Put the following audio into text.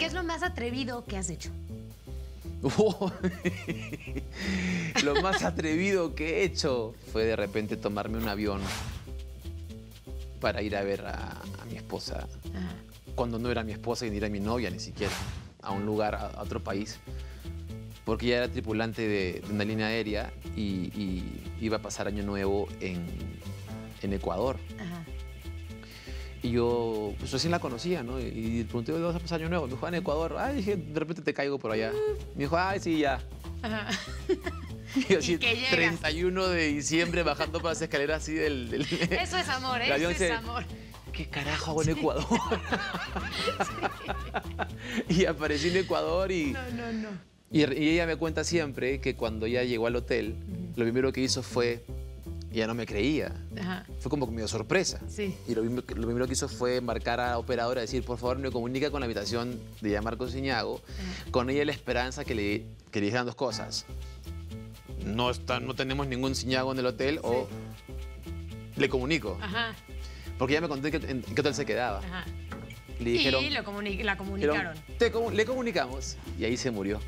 es lo más atrevido que has hecho? lo más atrevido que he hecho fue de repente tomarme un avión para ir a ver a, mi esposa. Cuando no era mi esposa y ni era mi novia ni siquiera. A un lugar, a, otro país. Porque ella era tripulante de, una línea aérea y, iba a pasar año nuevo en, Ecuador. Y yo pues, recién la conocía, ¿no? Y, pregunté, ¿dónde vas a pasar año nuevo? Me dijo, ah, en Ecuador. Ay, dije, de repente te caigo por allá. Me dijo, ay, sí, ya. Ajá. Y así, 31 de diciembre bajando por las escaleras así del... Eso es amor, ¿eh? Eso es amor. ¿Qué carajo hago en Ecuador? y aparecí en Ecuador y... No, no, no. Y, ella me cuenta siempre que cuando ya llegó al hotel, lo primero que hizo fue ya no me creía. Fue como medio sorpresa. Sí. Y lo, primero que hizo fue marcar a la operadora, decir, por favor, me comunica con la habitación de llamar con Ciñago, con ella la esperanza que le, que le dijeran dos cosas. No, está, no tenemos ningún Ciñago en el hotel o le comunico. Ajá. Porque ya me conté en qué hotel se quedaba. Ajá. Le dijeron, y lo la comunicaron. le comunicamos y ahí se murió.